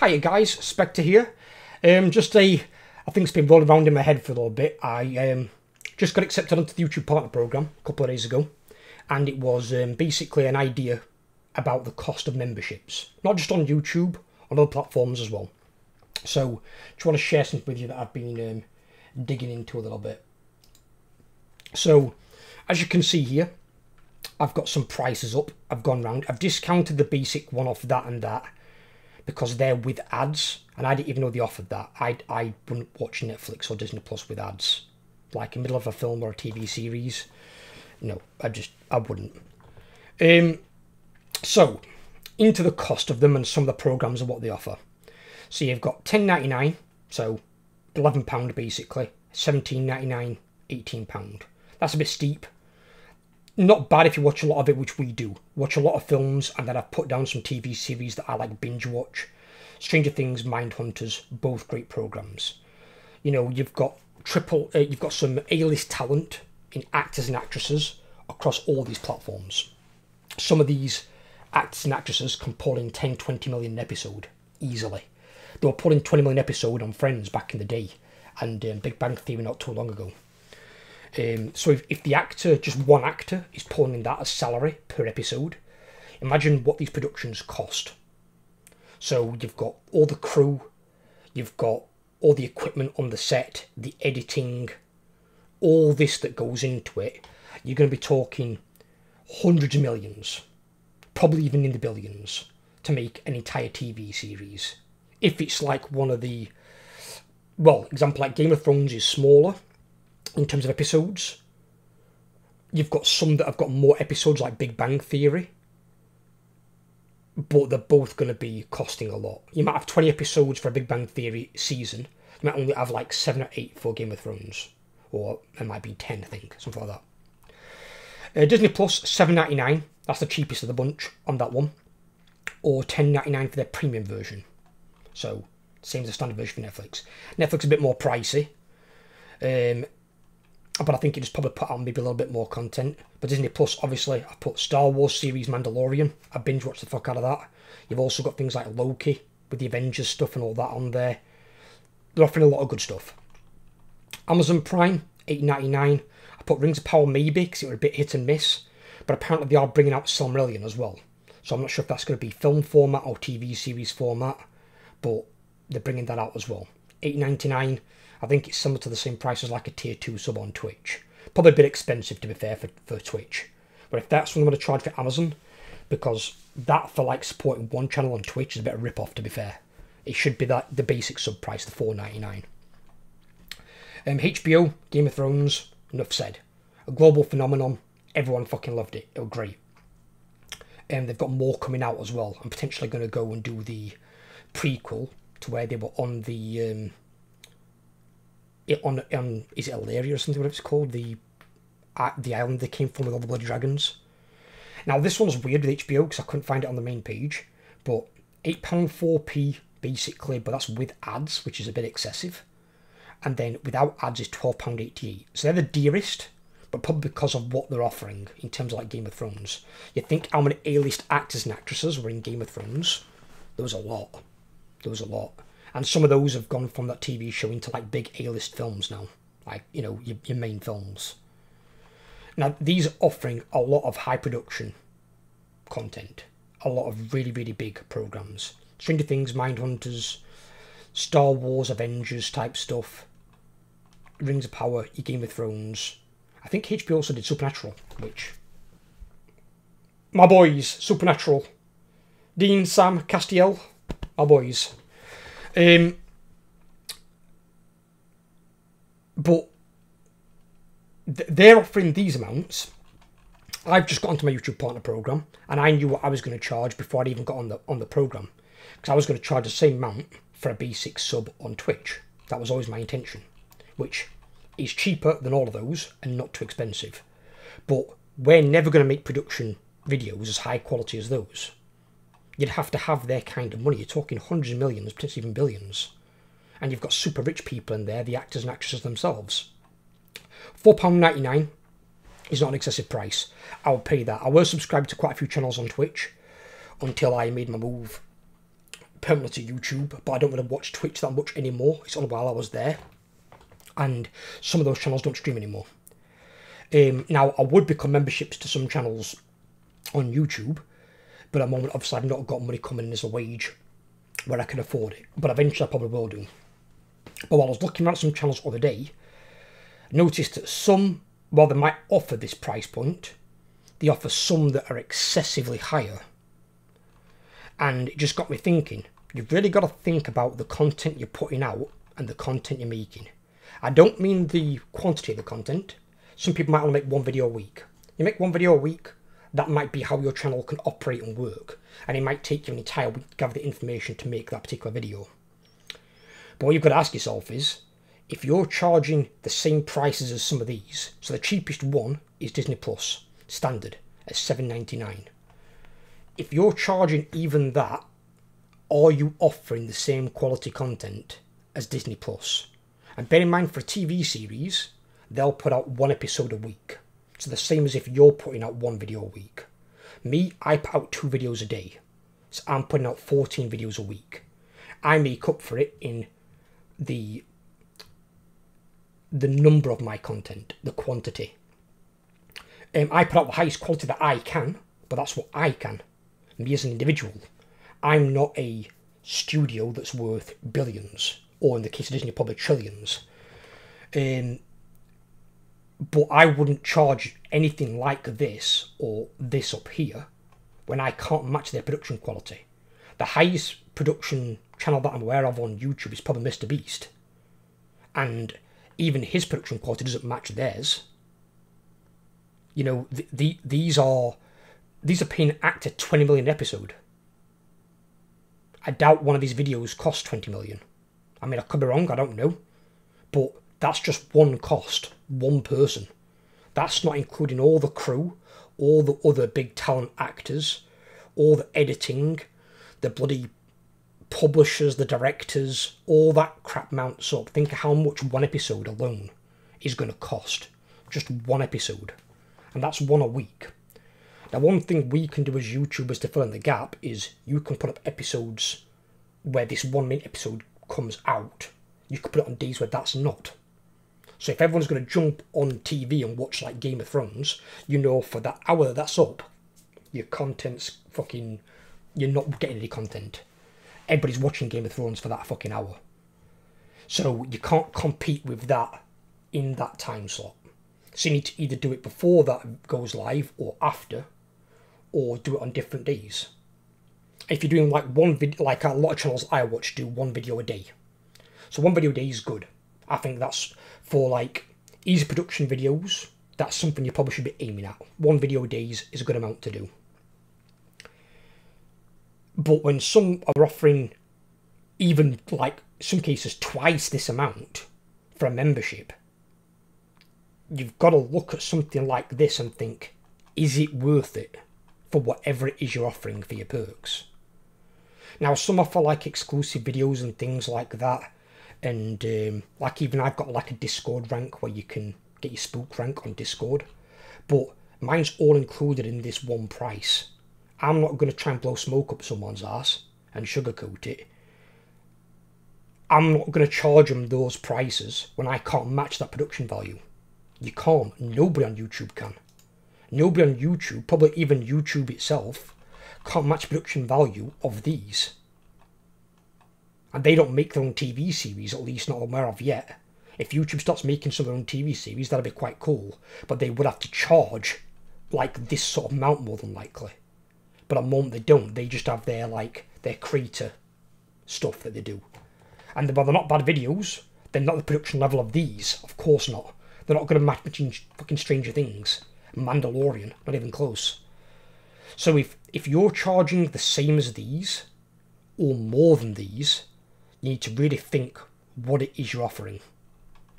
Hiya guys, Spectre here. Um, just a, I think it's been rolling around in my head for a little bit. I um, just got accepted onto the YouTube Partner Program a couple of days ago, and it was um, basically an idea about the cost of memberships, not just on YouTube, on other platforms as well. So, just want to share something with you that I've been um, digging into a little bit. So, as you can see here, I've got some prices up. I've gone round. I've discounted the basic one off that and that because they're with ads, and I didn't even know they offered that. I I wouldn't watch Netflix or Disney Plus with ads, like in the middle of a film or a TV series. No, I just I wouldn't. Um, so into the cost of them and some of the programs and what they offer. So you've got ten ninety nine, so eleven pound basically, seventeen ninety nine, eighteen pound. That's a bit steep. Not bad if you watch a lot of it, which we do. Watch a lot of films, and then I've put down some TV series that I like binge watch. Stranger Things, Mindhunters, both great programs. You know, you've got triple, uh, you've got some A-list talent in actors and actresses across all these platforms. Some of these actors and actresses can pull in 10, 20 million an episode easily. They were pulling 20 million episode on Friends back in the day, and um, Big Bang Theory not too long ago. Um, so if, if the actor, just one actor, is pulling in that as salary per episode, imagine what these productions cost. So you've got all the crew, you've got all the equipment on the set, the editing, all this that goes into it. You're going to be talking hundreds of millions, probably even in the billions, to make an entire TV series. If it's like one of the, well, example like Game of Thrones is smaller, in terms of episodes. You've got some that have got more episodes, like Big Bang Theory, but they're both going to be costing a lot. You might have 20 episodes for a Big Bang Theory season. You might only have like 7 or 8 for Game of Thrones. Or it might be 10, I think, something like that. Uh, Disney Plus, 7.99. That's the cheapest of the bunch on that one. Or 10.99 for their premium version. So, same as the standard version for Netflix. Netflix is a bit more pricey. Um, but I think it just probably put on maybe a little bit more content. But Disney Plus, obviously, I put Star Wars series Mandalorian. I binge watched the fuck out of that. You've also got things like Loki with the Avengers stuff and all that on there. They're offering a lot of good stuff. Amazon Prime, eight ninety nine. I put Rings of Power maybe because it was a bit hit and miss. But apparently they are bringing out Silmarillion as well. So I'm not sure if that's going to be film format or TV series format. But they're bringing that out as well. Eight ninety nine. I think it's similar to the same price as like a tier 2 sub on Twitch. Probably a bit expensive to be fair for, for Twitch. But if that's what I'm going to charge for Amazon, because that for like supporting one channel on Twitch is a bit of a rip off to be fair. It should be that the basic sub price, the 4.99. Um, HBO, Game of Thrones, enough said. A global phenomenon. Everyone fucking loved it. It was great. And um, they've got more coming out as well. I'm potentially going to go and do the prequel to where they were on the um, on on is it Illyria or something? What it's called? The uh, the island they came from with all the bloody dragons. Now this one's weird with HBO because I couldn't find it on the main page, but eight pound four p basically, but that's with ads, which is a bit excessive. And then without ads is twelve pound eighty eight. So they're the dearest, but probably because of what they're offering in terms of like Game of Thrones. You think how many A list actors and actresses were in Game of Thrones? There was a lot. Was a lot and some of those have gone from that TV show into like big A-list films now, like you know your, your main films. Now these are offering a lot of high production content, a lot of really really big programs. Stranger Things, Mindhunters, Star Wars, Avengers type stuff, Rings of Power, your Game of Thrones. I think HBO also did Supernatural, which my boys, Supernatural, Dean, Sam, Castiel, my boys. Um, but they're offering these amounts. I've just got onto my YouTube partner program, and I knew what I was going to charge before I even got on the on the program, because I was going to charge the same amount for a basic sub on Twitch. That was always my intention, which is cheaper than all of those and not too expensive. But we're never going to make production videos as high quality as those you'd have to have their kind of money. You're talking hundreds of millions, potentially even billions. And you've got super rich people in there, the actors and actresses themselves. £4.99 is not an excessive price. I'll pay that. I was subscribed to quite a few channels on Twitch until I made my move permanently to YouTube, but I don't really watch Twitch that much anymore. It's only while I was there. And some of those channels don't stream anymore. Um, now, I would become memberships to some channels on YouTube, but at the moment, obviously, I've not got money coming in as a wage where I can afford it. But eventually, I probably will do. But while I was looking at some channels the other day, noticed that some, while they might offer this price point, they offer some that are excessively higher. And it just got me thinking, you've really got to think about the content you're putting out and the content you're making. I don't mean the quantity of the content. Some people might only make one video a week. You make one video a week, that might be how your channel can operate and work. And it might take you an entire week to gather the information to make that particular video. But what you've got to ask yourself is, if you're charging the same prices as some of these, so the cheapest one is Disney Plus, standard, at $7.99. If you're charging even that, are you offering the same quality content as Disney Plus? And bear in mind, for a TV series, they'll put out one episode a week. So the same as if you're putting out one video a week. Me, I put out two videos a day. So I'm putting out 14 videos a week. I make up for it in the the number of my content, the quantity. Um, I put out the highest quality that I can, but that's what I can. Me as an individual. I'm not a studio that's worth billions, or in the case of Disney, probably trillions. Um, but I wouldn't charge anything like this or this up here when I can't match their production quality. The highest production channel that I'm aware of on YouTube is probably Mr. Beast. And even his production quality doesn't match theirs. You know, the, the these are these are paying actor 20 million episode. I doubt one of these videos costs 20 million. I mean, I could be wrong, I don't know. But that's just one cost, one person. That's not including all the crew, all the other big talent actors, all the editing, the bloody publishers, the directors, all that crap mounts up. Think how much one episode alone is going to cost. Just one episode. And that's one a week. Now, one thing we can do as YouTubers to fill in the gap is you can put up episodes where this one minute episode comes out. You can put it on days where that's not. So if everyone's going to jump on TV and watch like Game of Thrones, you know for that hour that's up, your content's fucking. You're not getting any content everybody's watching Game of Thrones for that fucking hour. So you can't compete with that in that time slot. So you need to either do it before that goes live or after, or do it on different days. If you're doing like one video, like a lot of channels I watch do one video a day. So one video a day is good. I think that's for like easy production videos. That's something you probably should be aiming at. One video a day is, a good amount to do. But when some are offering even like some cases twice this amount for a membership, you've got to look at something like this and think, is it worth it for whatever it is you're offering for your perks? Now, some offer like exclusive videos and things like that, and um, like even I've got like a Discord rank where you can get your spook rank on Discord, but mine's all included in this one price. I'm not going to try and blow smoke up someone's ass and sugarcoat it. I'm not going to charge them those prices when I can't match that production value. You can't. Nobody on YouTube can. Nobody on YouTube, probably even YouTube itself, can't match production value of these. And they don't make their own TV series, at least not aware of yet. If YouTube starts making some of their own TV series, that'd be quite cool. But they would have to charge like this sort of amount more than likely. But at the moment they don't. They just have their like their creator stuff that they do. And while they're not bad videos, they're not the production level of these. Of course not. They're not going to match between fucking Stranger Things, Mandalorian, not even close. So if if you're charging the same as these, or more than these, you need to really think what it is you're offering.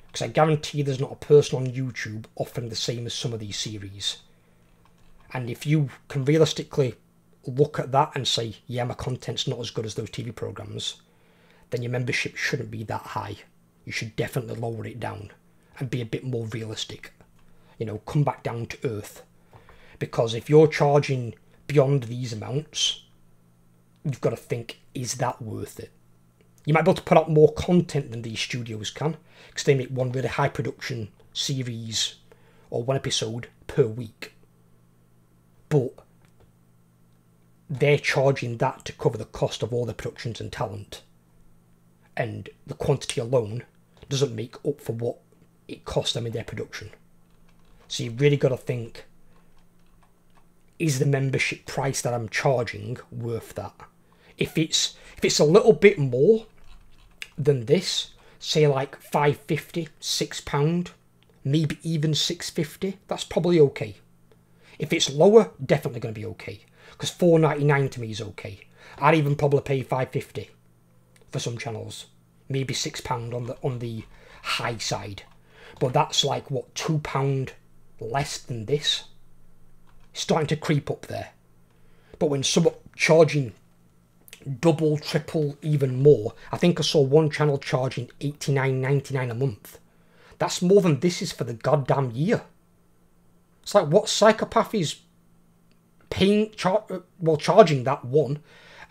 Because I guarantee there's not a person on YouTube offering the same as some of these series. And if you can realistically look at that and say, yeah, my content's not as good as those TV programs, then your membership shouldn't be that high. You should definitely lower it down and be a bit more realistic. You know, come back down to earth. Because if you're charging beyond these amounts, you've got to think, is that worth it? You might be able to put out more content than these studios can, because they make one really high production series or one episode per week. But they're charging that to cover the cost of all the productions and talent. And the quantity alone doesn't make up for what it costs them in their production. So you've really got to think is the membership price that I'm charging worth that? If it's if it's a little bit more than this, say like 550, 6 pound, maybe even 650, that's probably okay. If it's lower, definitely going to be okay because 4.99 to me is okay. I'd even probably pay 5.50 for some channels, maybe 6 pound on the on the high side. But that's like what 2 pound less than this starting to creep up there. But when some charging double, triple, even more, I think I saw one channel charging eighty nine ninety nine a month. That's more than this is for the goddamn year. It's like what psychopath is paying, char- well, charging that one,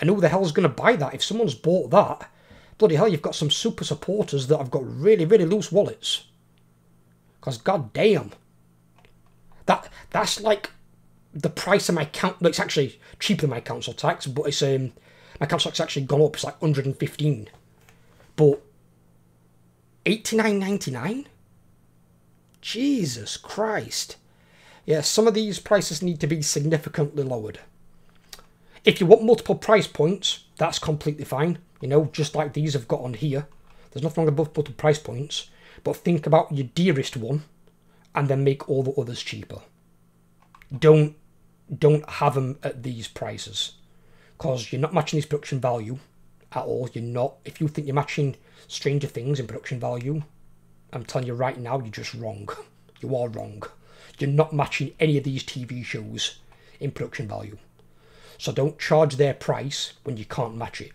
and who the hell's going to buy that? If someone's bought that, bloody hell, you've got some super supporters that have got really, really loose wallets. Because goddamn, that that's like the price of my count. It's actually cheaper than my council tax, but it's um my tax actually gone up. It's like 115, but 89.99. Jesus Christ. Yeah, some of these prices need to be significantly lowered. If you want multiple price points, that's completely fine. You know, just like these have got on here. There's nothing wrong with multiple price points. But think about your dearest one and then make all the others cheaper. Don't don't have them at these prices because you're not matching this production value at all. You're not. If you think you're matching Stranger Things in production value, I'm telling you right now, you're just wrong. You are wrong. You're not matching any of these TV shows in production value. So don't charge their price when you can't match it.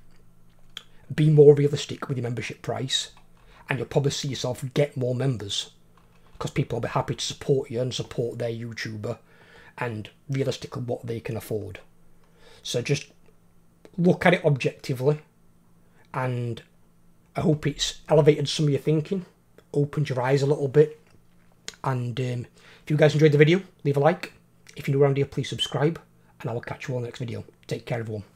Be more realistic with your membership price, and you'll probably see yourself get more members because people will be happy to support you and support their YouTuber and realistically what they can afford. So just look at it objectively, and I hope it's elevated some of your thinking, opened your eyes a little bit. And um, if you guys enjoyed the video, leave a like. If you're new around here, please subscribe, and I will catch you all in the next video. Take care, everyone.